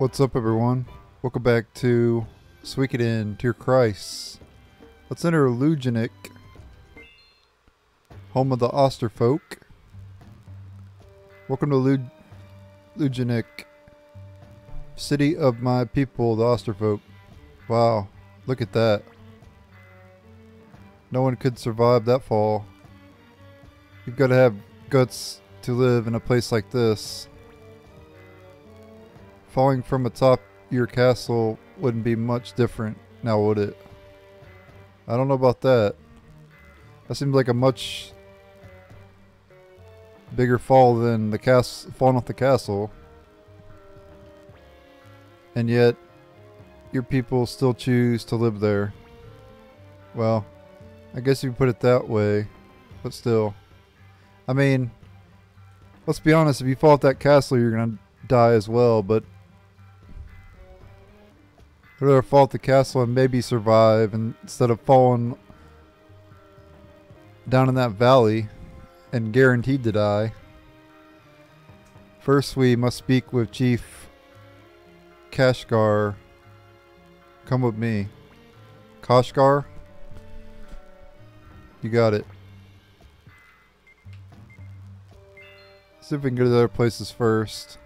What's up, everyone? Welcome back to Suikoden Tierkreis. Let's enter Lugenik, home of the Auster Folk. Welcome to Lu Lugenik, city of my people, the Auster Folk. Wow, look at that. No one could survive that fall. You've got to have guts to live in a place like this. Falling from atop your castle wouldn't be much different now, would it? I don't know about that. That seems like a much bigger fall than the cast falling off the castle. And yet, your people still choose to live there. Well, I guess you put it that way, but still. I mean, let's be honest, if you fall off that castle, you're going to die as well, but Rather fall off the castle and maybe survive instead of falling down in that valley and guaranteed to die. First, we must speak with Chief Kashgar. Come with me. Kashgar? You got it. See if we can go to the other places first.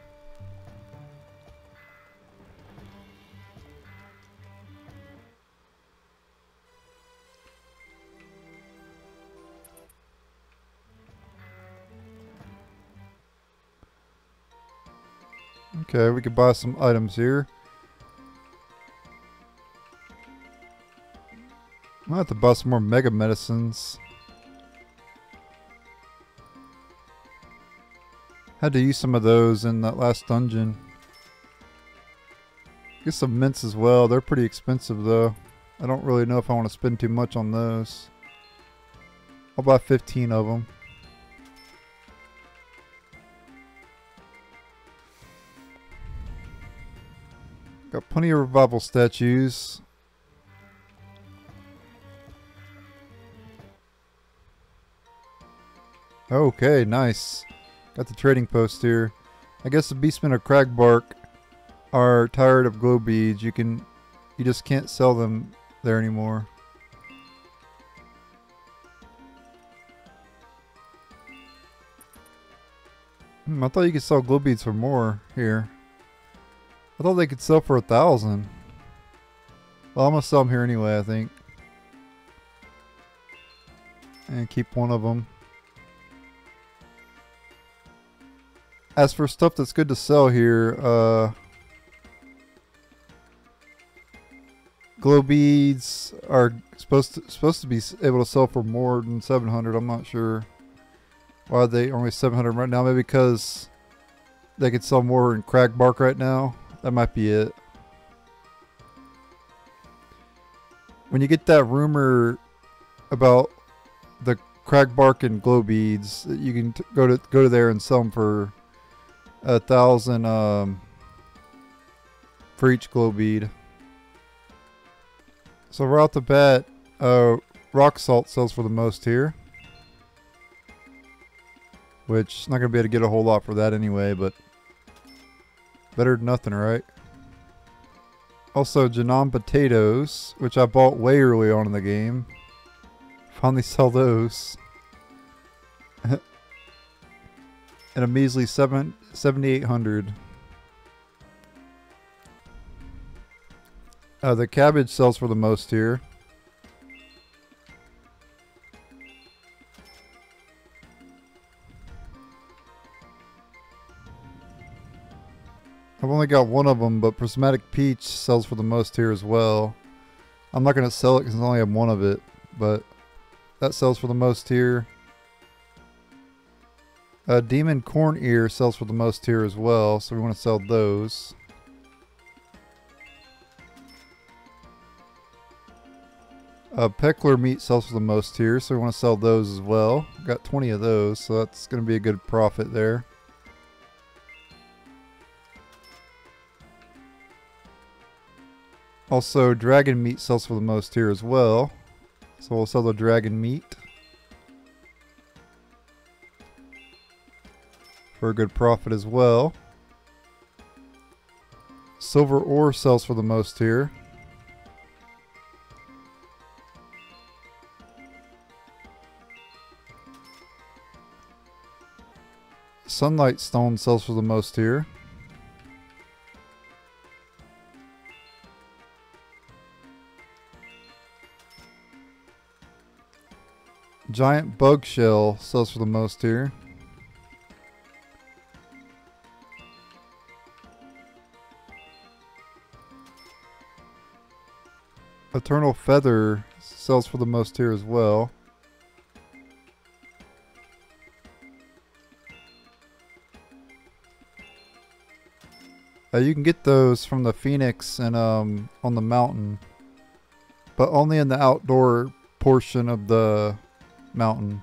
Okay, we could buy some items here. Might have to buy some more mega medicines. Had to use some of those in that last dungeon. Get some mints as well. They're pretty expensive though. I don't really know if I want to spend too much on those. I'll buy 15 of them. Got plenty of revival statues. Okay, nice. Got the trading post here. I guess the beastmen of Cragbark are tired of glow beads. You can, you just can't sell them there anymore. Hmm, I thought you could sell glow beads for more here. I thought they could sell for a thousand. Well, I'm gonna sell them here anyway, I think. And keep one of them. As for stuff that's good to sell here, uh, glow beads are supposed to supposed to be able to sell for more than 700. I'm not sure why they only 700 right now. Maybe because they could sell more in Cragbark right now. That might be it. When you get that rumor about the Cragbark and glow beads, you can go to go to there and sell them for a thousand um, for each glow bead. So right off the bat, uh, rock salt sells for the most here. Which, not going to be able to get a whole lot for that anyway, but Better than nothing, right? Also, Janan potatoes, which I bought way early on in the game. Finally sell those. and a measly 7 7800 uh, the cabbage sells for the most here. I've only got one of them, but Prismatic Peach sells for the most here as well. I'm not going to sell it because I only have one of it, but that sells for the most here. Uh, Demon Corn Ear sells for the most here as well, so we want to sell those. Uh, Peckler meat sells for the most here, so we want to sell those as well. Got 20 of those, so that's going to be a good profit there. Also, dragon meat sells for the most here as well. So we'll sell the dragon meat. For a good profit as well. Silver ore sells for the most here. Sunlight stone sells for the most here. Giant bug shell sells for the most here. Eternal Feather sells for the most here as well. Uh, you can get those from the Phoenix and um, on the mountain, but only in the outdoor portion of the mountain.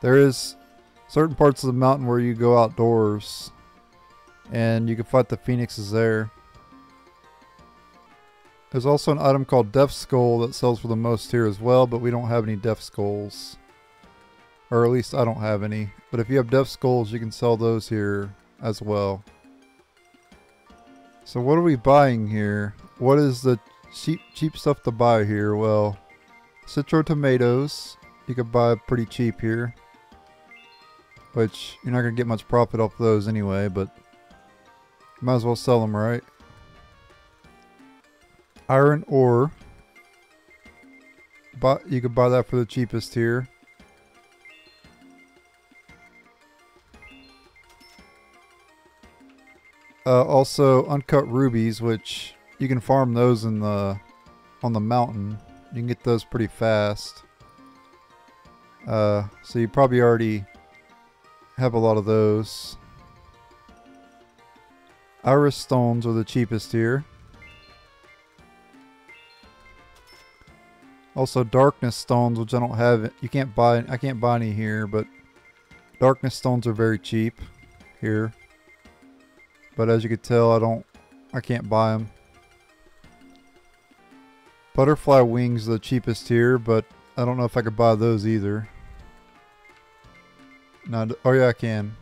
There is certain parts of the mountain where you go outdoors, and you can fight the phoenixes there. There's also an item called Death Skull that sells for the most here as well, but we don't have any Death Skulls. Or at least I don't have any. But if you have Death Skulls, you can sell those here as well. So what are we buying here? What is the cheap cheap stuff to buy here? Well, Citro tomatoes. You could buy pretty cheap here. Which, you're not going to get much profit off those anyway, but might as well sell them, right? Iron ore. But you could buy that for the cheapest here. Uh, also, uncut rubies, which you can farm those in the on the mountain. You can get those pretty fast. Uh, so you probably already have a lot of those. Iris stones are the cheapest here. Also darkness stones, which I don't have. You can't buy. I can't buy any here, but darkness stones are very cheap here. But as you can tell, I don't. I can't buy them. Butterfly wings are the cheapest here, but I don't know if I could buy those either. No, oh yeah, I can.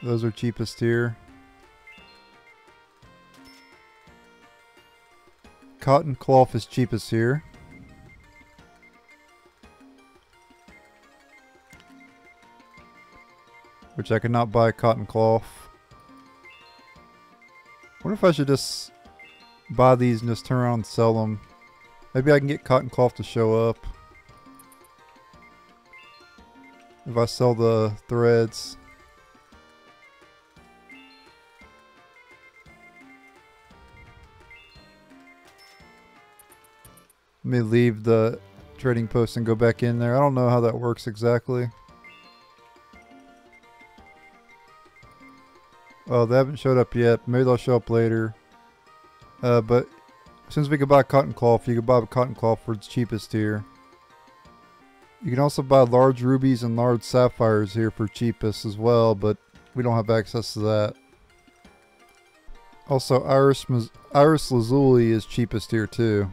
Those are cheapest here. Cotton cloth is cheapest here. Which I could not buy cotton cloth. wonder if I should just buy these and just turn around and sell them. Maybe I can get cotton cloth to show up. If I sell the threads. Let me leave the trading post and go back in there. I don't know how that works exactly. Oh, they haven't showed up yet. Maybe they'll show up later. Uh, but since we could buy cotton cloth, you could buy cotton cloth for its cheapest here. You can also buy large rubies and large sapphires here for cheapest as well, but we don't have access to that. Also, Iris, Iris Lazuli is cheapest here too.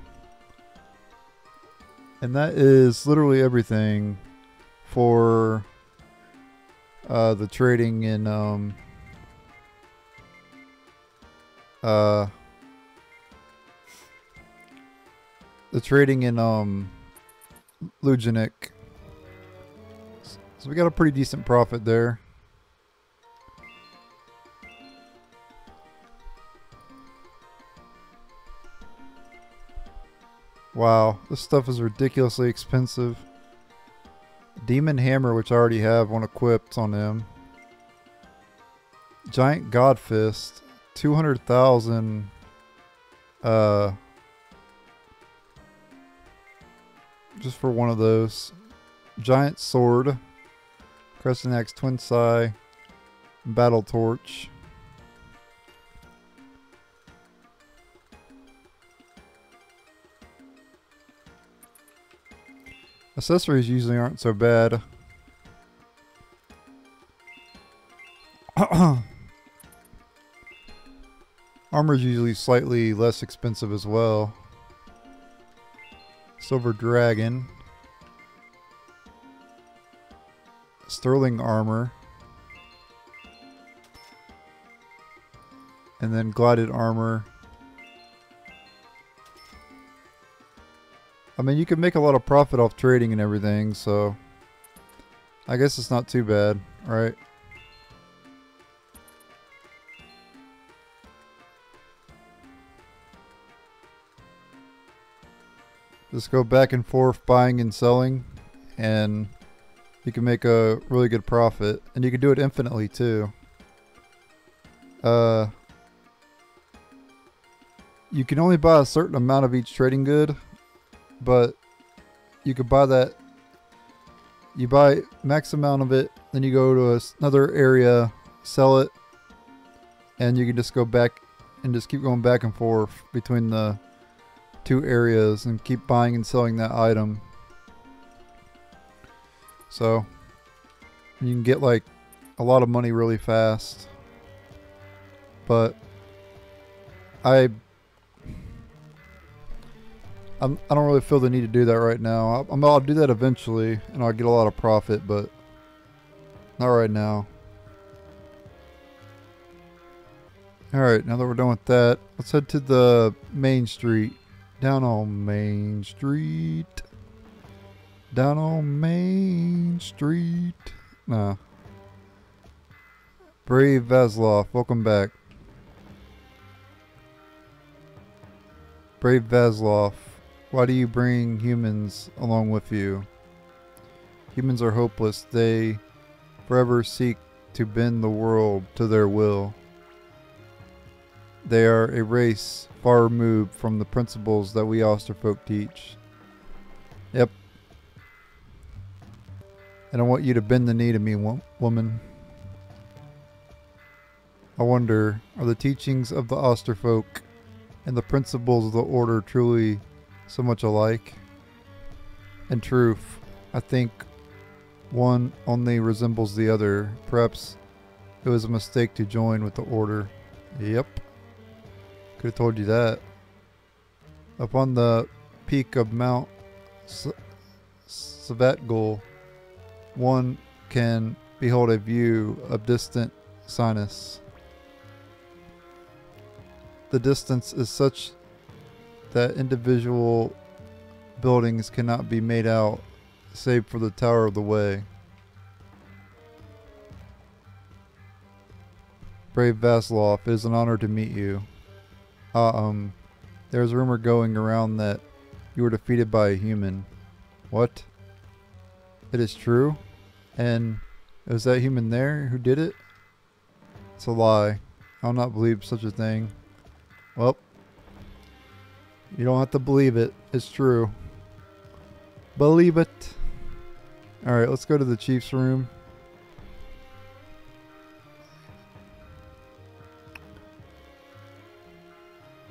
And that is literally everything for uh, the trading in um, uh, the trading in um. So we got a pretty decent profit there. Wow, this stuff is ridiculously expensive. Demon Hammer, which I already have one equipped on him. Giant God Fist. 200,000 uh just for one of those. Giant Sword. Crescent Axe, Twin Sai, Battle Torch. Accessories usually aren't so bad. Armor is usually slightly less expensive as well. Silver Dragon. Sterling Armor. and then glided armor. I mean, you can make a lot of profit off trading and everything, so I guess it's not too bad, right? Just go back and forth buying and selling and you can make a really good profit and you can do it infinitely too. Uh, you can only buy a certain amount of each trading good, but you could buy that. You buy max amount of it, then you go to another area, sell it, and you can just go back and just keep going back and forth between the two areas and keep buying and selling that item. So you can get like a lot of money really fast. But I I'm, I don't really feel the need to do that right now. I'll, I'll do that eventually, and I'll get a lot of profit, but not right now. Alright, now that we're done with that, let's head to the main street. Down on Main Street. Down on Main Street. Nah. Brave Vaslov, welcome back. Brave Vaslov, why do you bring humans along with you? Humans are hopeless. They forever seek to bend the world to their will. They are a race far removed from the principles that we Auster Folk teach. Yep. And I want you to bend the knee to me, woman. I wonder, are the teachings of the Auster Folk and the principles of the order truly so much alike? In truth, I think one only resembles the other. Perhaps it was a mistake to join with the order. Yep. Could have told you that. Up on the peak of Mount Savatgul, one can behold a view of distant Sinus. The distance is such that individual buildings cannot be made out save for the Tower of the Way. Brave Vaslov, it is an honor to meet you. Uh, um, there's a rumor going around that you were defeated by a human. What? It is true? And is that human there who did it? It's a lie. I'll not believe such a thing. Well, you don't have to believe it. It's true. Believe it. Alright, let's go to the chief's room.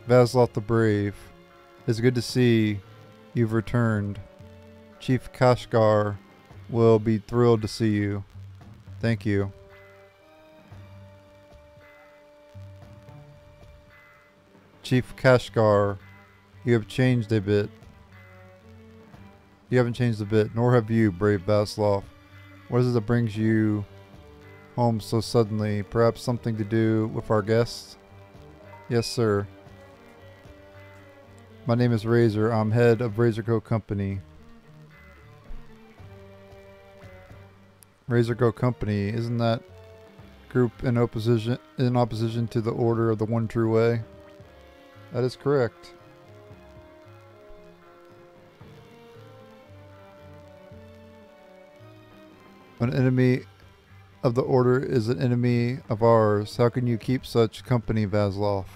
Vaslov the Brave. It's good to see you've returned. Chief Kashgar will be thrilled to see you. Thank you. Chief Kashgar, you have changed a bit. You haven't changed a bit, nor have you, brave Vaslov. What is it that brings you home so suddenly? Perhaps something to do with our guests? Yes, sir. My name is Razor. I'm head of Razor Co. Company. Razor Co. Company, isn't that group in opposition in opposition to the order of the One True Way? That is correct. An enemy of the order is an enemy of ours. How can you keep such company, Vaslov?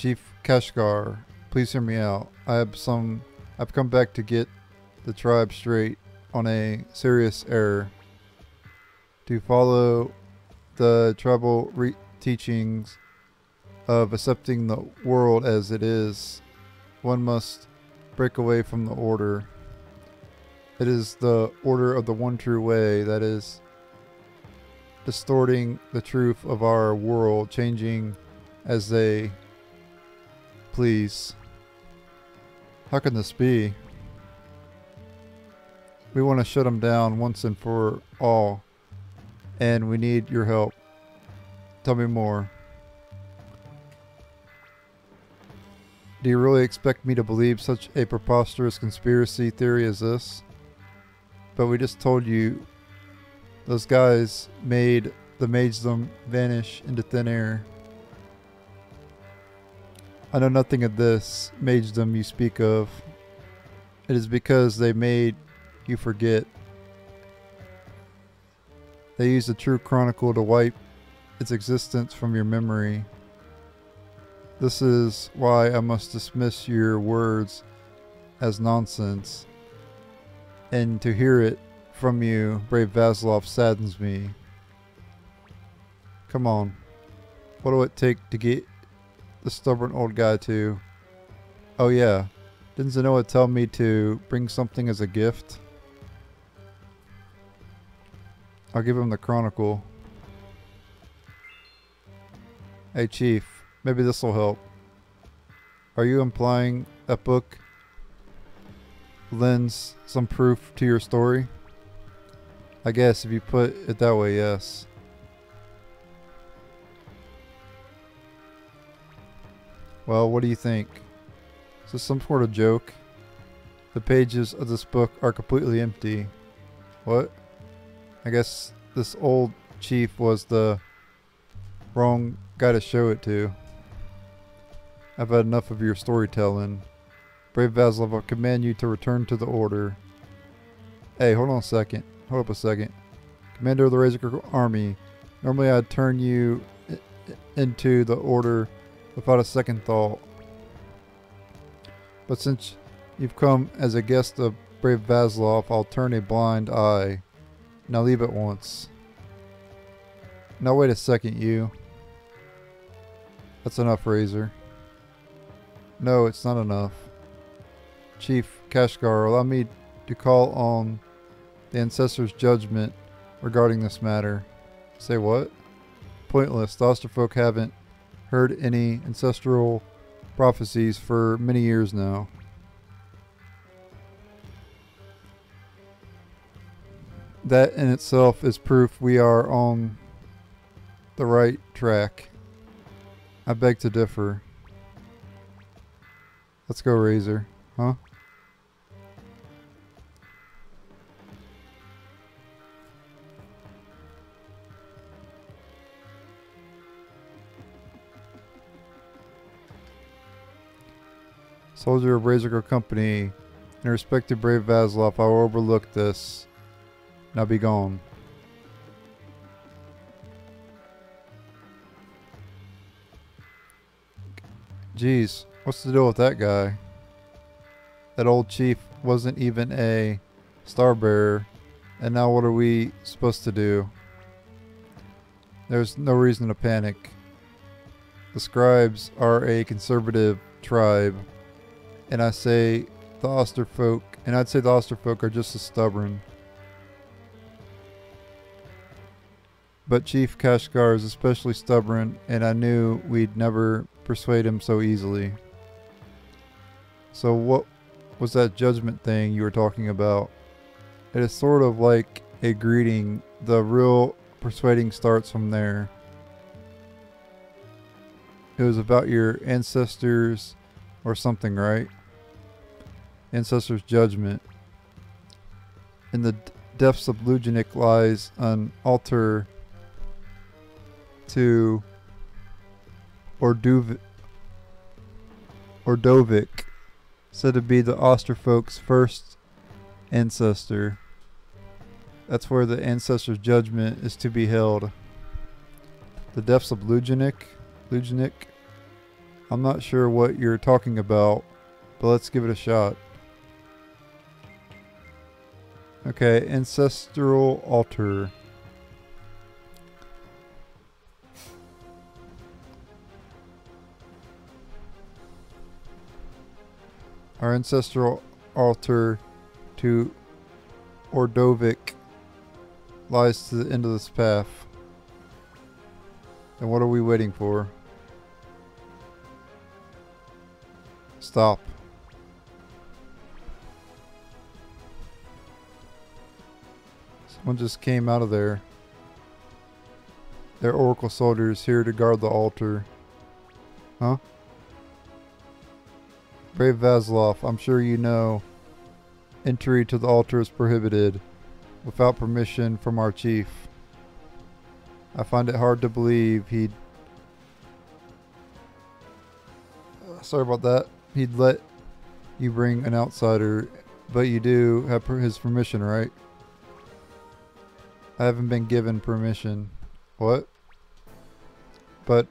Chief Kashgar, please hear me out. I have some. I've come back to get the tribe straight on a serious error. To follow the tribal teachings of accepting the world as it is, one must break away from the order. It is the order of the one true way that is distorting the truth of our world, changing as they please. How can this be? We want to shut them down once and for all, and we need your help. Tell me more. Do you really expect me to believe such a preposterous conspiracy theory as this? But we just told you those guys made the magedom vanish into thin air. I know nothing of this magedom you speak of. It is because they made you forget. They used the true chronicle to wipe its existence from your memory. This is why I must dismiss your words as nonsense. And to hear it from you, brave Vasilov, saddens me. Come on. What will it take to get the stubborn old guy to... Oh yeah, didn't Zenoa tell me to bring something as a gift? I'll give him the Chronicle. Hey Chief, Maybe this will help. Are you implying that book lends some proof to your story? I guess if you put it that way, yes. Well, what do you think? Is this some sort of joke? The pages of this book are completely empty. What? I guess this old chief was the wrong guy to show it to. I've had enough of your storytelling. Brave Vasilov, I command you to return to the order. Hey, hold on a second. Hold up a second. Commander of the Razor Army, normally I'd turn you into the order without a second thought. But since you've come as a guest of Brave Vasilov, I'll turn a blind eye. Now leave at once. Now wait a second, you. That's enough, Razor. No, it's not enough. Chief Kashgar, allow me to call on the ancestors' judgment regarding this matter. Say what? Pointless. The Auster Folk haven't heard any ancestral prophecies for many years now. That in itself is proof we are on the right track. I beg to differ. Let's go Razor. Huh? Soldier of Razor Company, in respect to Brave Vasilov, I will overlook this. Now be gone. Jeez. What's the deal with that guy? That old chief wasn't even a star bearer. And now what are we supposed to do? There's no reason to panic. The scribes are a conservative tribe. And I say the Auster Folk, and I'd say the Auster Folk are just as stubborn. But Chief Kashgar is especially stubborn, and I knew we'd never persuade him so easily. So what was that judgment thing you were talking about? It is sort of like a greeting. The real persuading starts from there. It was about your ancestors or something, right? Ancestors' judgment. In the depths of Lugenik lies an altar to Orduv Ordovik said to be the Auster Folk's first ancestor. That's where the ancestor's judgment is to be held. The depths of Lugenik? Lugenik? I'm not sure what you're talking about, but let's give it a shot. Okay, ancestral altar. Our ancestral altar to Ordovik lies to the end of this path. And what are we waiting for? Stop. Someone just came out of there. Their Oracle soldiers here to guard the altar. Huh? Brave Vaslov, I'm sure you know. Entry to the altar is prohibited without permission from our chief. I find it hard to believe he'd... Uh, sorry about that. He'd let you bring an outsider, but you do have his permission, right? I haven't been given permission. What? But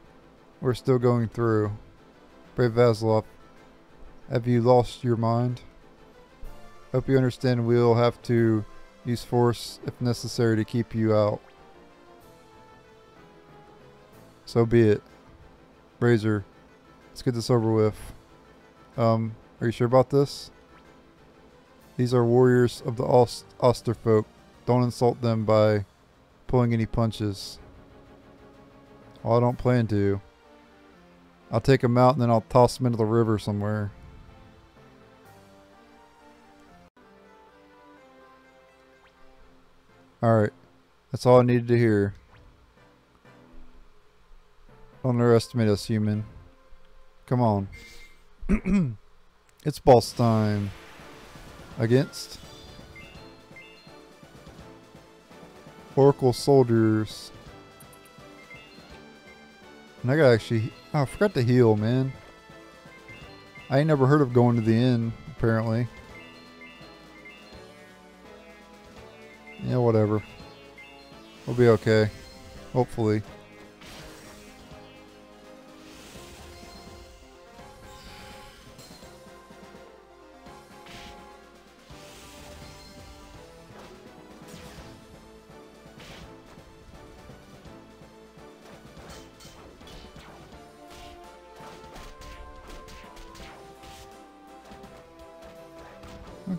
we're still going through. Brave Vaslov, have you lost your mind? Hope you understand we'll have to use force if necessary to keep you out. So be it. Razor, let's get this over with. Um, are you sure about this? These are warriors of the Ost Auster Folk. Don't insult them by pulling any punches. Well, I don't plan to. I'll take them out and then I'll toss them into the river somewhere. Alright. That's all I needed to hear. Don't underestimate us, human. Come on. it's boss time. Against? Oracle soldiers. And I gotta actually... Oh, I forgot to heal, man. I ain't never heard of going to the inn, apparently. Yeah, whatever. We'll be okay. Hopefully.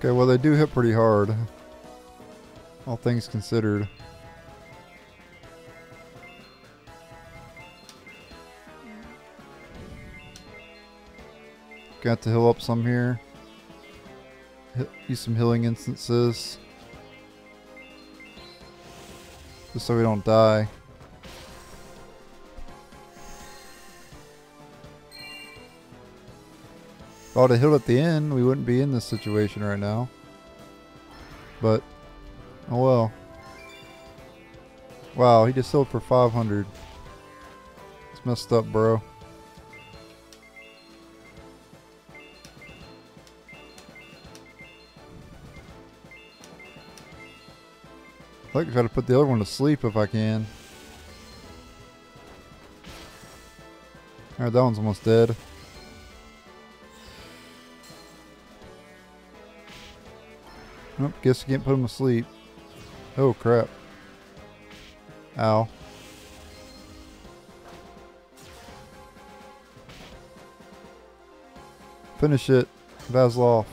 Okay, well they do hit pretty hard. All things considered. Got to heal up some here. Use some healing instances. Just so we don't die. If I would have healed at the end, we wouldn't be in this situation right now. But Oh well. Wow, he just sold for 500. It's messed up, bro. I think I gotta put the other one to sleep if I can. Alright, that one's almost dead. Guess you can't put him to sleep. Oh crap. Ow. Finish it, Vaslov.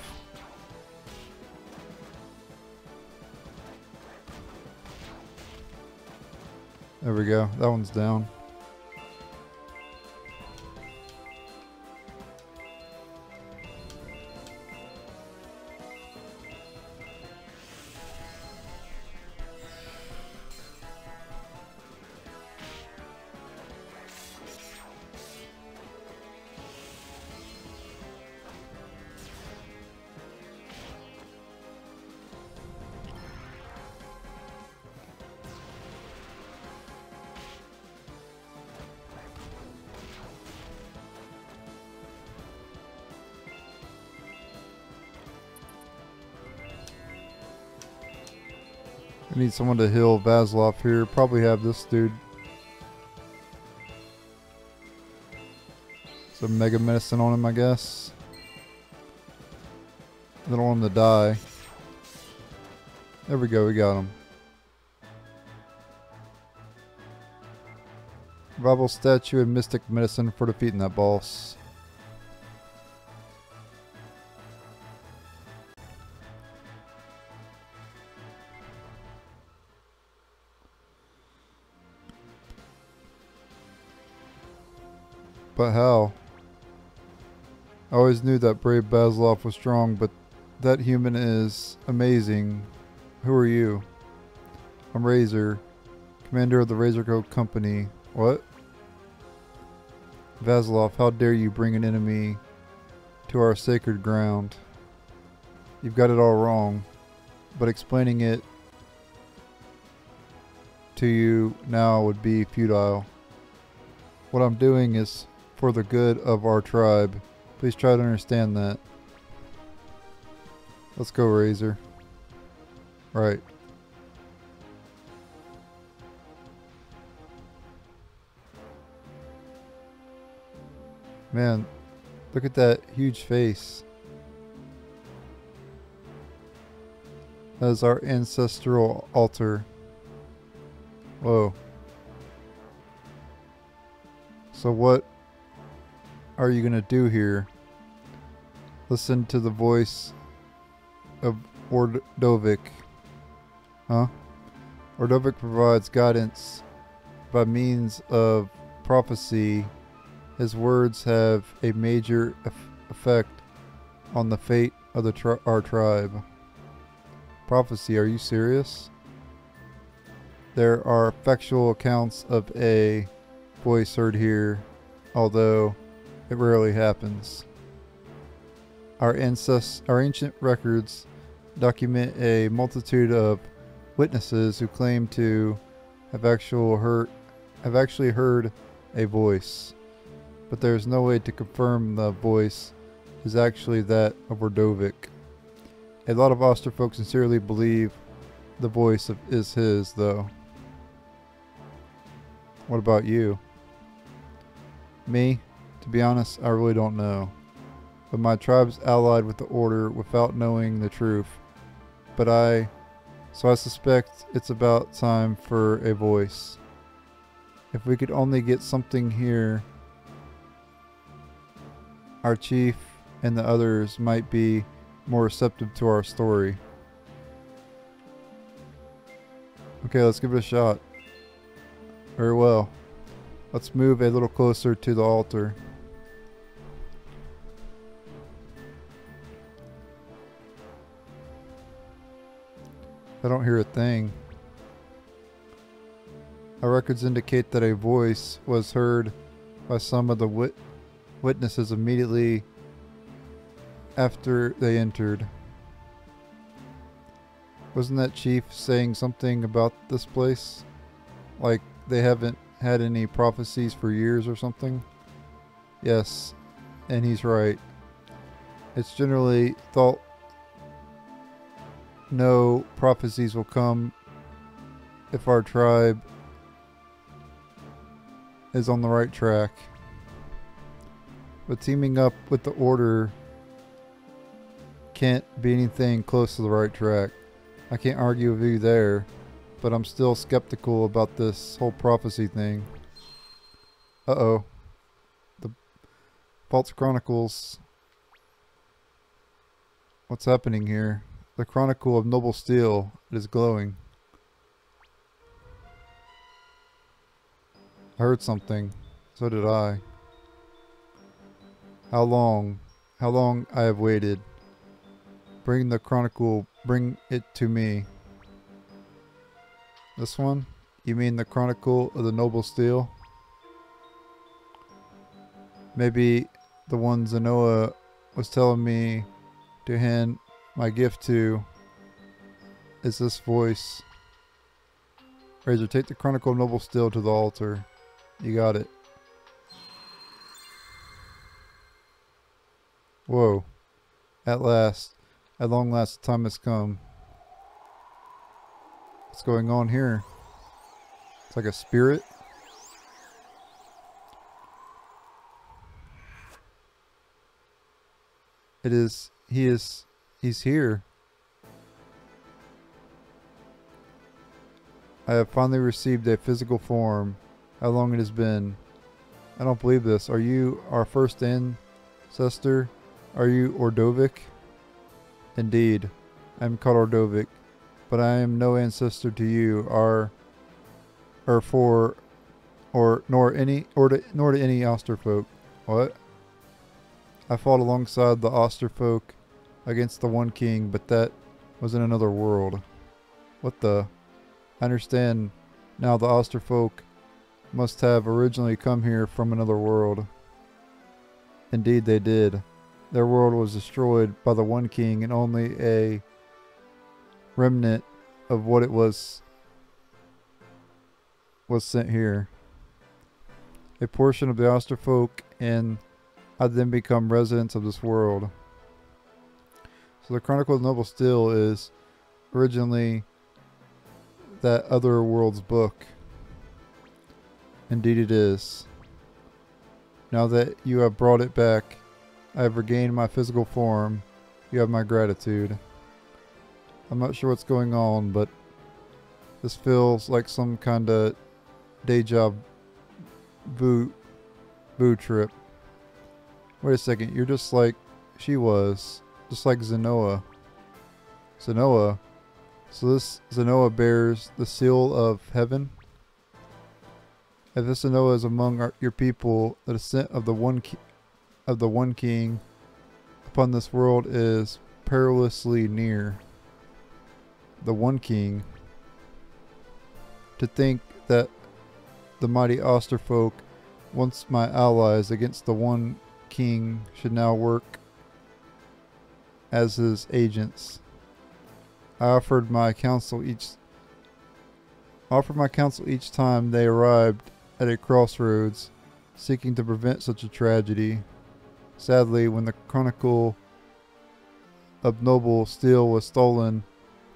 There we go. That one's down. Need someone to heal Vaslov here. Probably have this dude. Some mega medicine on him, I guess. I don't want him to die. There we go, we got him. Revival statue and mystic medicine for defeating that boss. Always knew that brave Vaslov was strong, but that human is amazing. Who are you? I'm Razor. Commander of the Razorcode Company. What? Vasilov, how dare you bring an enemy to our sacred ground? You've got it all wrong, but explaining it to you now would be futile. What I'm doing is for the good of our tribe. Please try to understand that. Let's go, Razor. Right. Man, look at that huge face. That is our ancestral altar. Whoa. So what are you going to do here? Listen to the voice of Ordovic. Huh? Ordovic provides guidance by means of prophecy. His words have a major effect on the fate of the tri our tribe. Prophecy, are you serious? There are factual accounts of a voice heard here, although it rarely happens. Our, ancest- our ancient records document a multitude of witnesses who claim to have actual heard have actually heard a voice, but there is no way to confirm the voice is actually that of Ordovic. A lot of Auster Folk sincerely believe the voice of, is his, though. What about you? Me? To be honest, I really don't know. But my tribe's allied with the Order without knowing the truth. But I... So I suspect it's about time for a voice. If we could only get something here, our chief and the others might be more receptive to our story. Okay, let's give it a shot. Very well. Let's move a little closer to the altar. I don't hear a thing. Our records indicate that a voice was heard by some of the wit witnesses immediately after they entered. Wasn't that chief saying something about this place? Like they haven't had any prophecies for years or something? Yes, and he's right. It's generally thought no prophecies will come if our tribe is on the right track. But teaming up with the Order can't be anything close to the right track. I can't argue with you there, but I'm still skeptical about this whole prophecy thing. Uh-oh. The False Chronicles. What's happening here? The Chronicle of Noble Steel. It is glowing. I heard something. So did I. How long? How long I have waited. Bring the Chronicle. Bring it to me. This one? You mean the Chronicle of the Noble Steel? Maybe the one Zenoa was telling me to hand my gift to is this voice. Razor, take the Chronicle of Noble Steel to the altar. You got it. Whoa. At last. At long last, the time has come. What's going on here? It's like a spirit. It is, he is He's here. I have finally received a physical form. How long it has been. I don't believe this. Are you our first ancestor? Are you Ordovic? Indeed. I am called Ordovic, but I am no ancestor to you, or, or for, or nor any, or to, nor to any Auster Folk. What? I fought alongside the Auster Folk against the one king, but that was in another world. What the? I understand Now the Auster Folk must have originally come here from another world. Indeed they did. Their world was destroyed by the One King and only a remnant of what it was was sent here. A portion of the Auster Folk and I then become residents of this world. So the Chronicle of Noble Steel is originally that other world's book. Indeed it is. Now that you have brought it back, I have regained my physical form. You have my gratitude. I'm not sure what's going on, but this feels like some kind of deja vu, vu trip. Wait a second, you're just like she was. Just like Xenoa. Xenoa. So this Xenoa bears the seal of heaven. If this Xenoa is among our, your people, the descent of the one of the one king upon this world is perilously near. The one king. To think that the mighty Auster Folk, once my allies against the one king, should now work as his agents. I offered my counsel each offered my counsel each time they arrived at a crossroads, seeking to prevent such a tragedy. Sadly, when the chronicle of noble steel was stolen,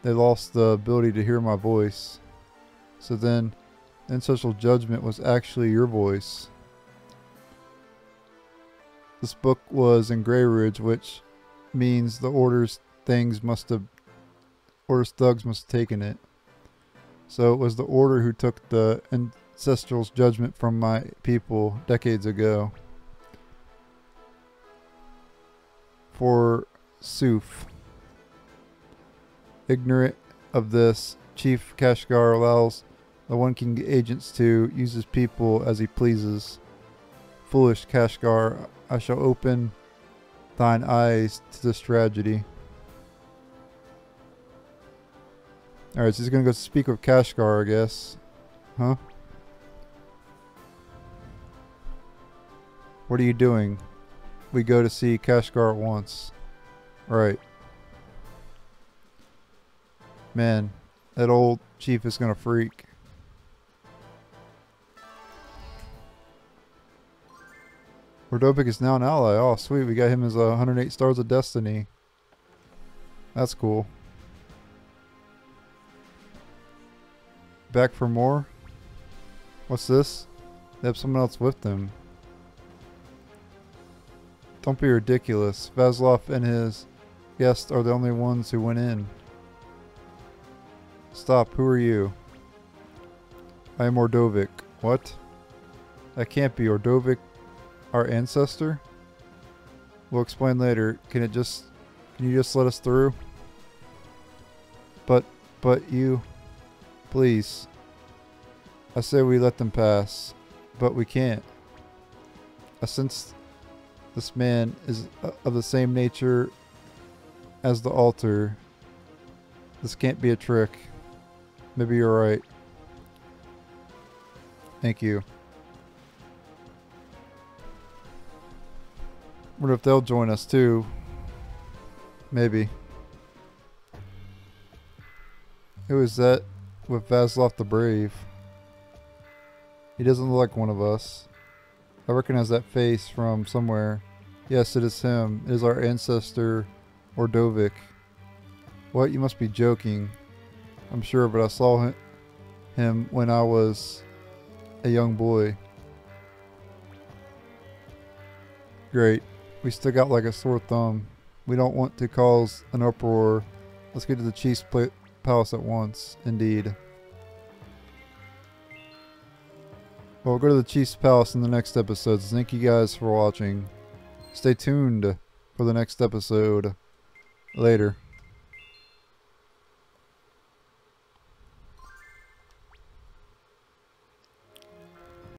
they lost the ability to hear my voice. So then, ancestral judgment was actually your voice. This book was in Grey Ridge, which means the orders things must have orders thugs must have taken it. So it was the order who took the ancestral's judgment from my people decades ago. For Suf. Ignorant of this, Chief Kashgar allows the One King agents to use his people as he pleases. Foolish Kashgar, I shall open thine eyes to this tragedy. Alright, so he's gonna go speak with Kashgar, I guess. Huh? What are you doing? We go to see Kashgar at once. Right. Man, that old chief is gonna freak. Ordovik is now an ally. Oh, sweet. We got him as uh, 108 Stars of Destiny. That's cool. Back for more? What's this? They have someone else with them. Don't be ridiculous. Vaslov and his guests are the only ones who went in. Stop. Who are you? I am Ordovik. What? That can't be. Ordovik our ancestor? We'll explain later. Can it just... Can you just let us through? But... But you... Please. I say we let them pass. But we can't. I sense this man is uh, of the same nature as the altar. This can't be a trick. Maybe you're right. Thank you. Wonder if they'll join us too. Maybe. Who is that with Vaslov the Brave? He doesn't look like one of us. I recognize that face from somewhere. Yes, it is him. It is our ancestor, Ordovik. What? You must be joking. I'm sure, but I saw him when I was a young boy. Great. We stick out like a sore thumb. We don't want to cause an uproar. Let's get to the chief's palace at once. Indeed. Well, we'll go to the chief's palace in the next episode. Thank you guys for watching. Stay tuned for the next episode. Later.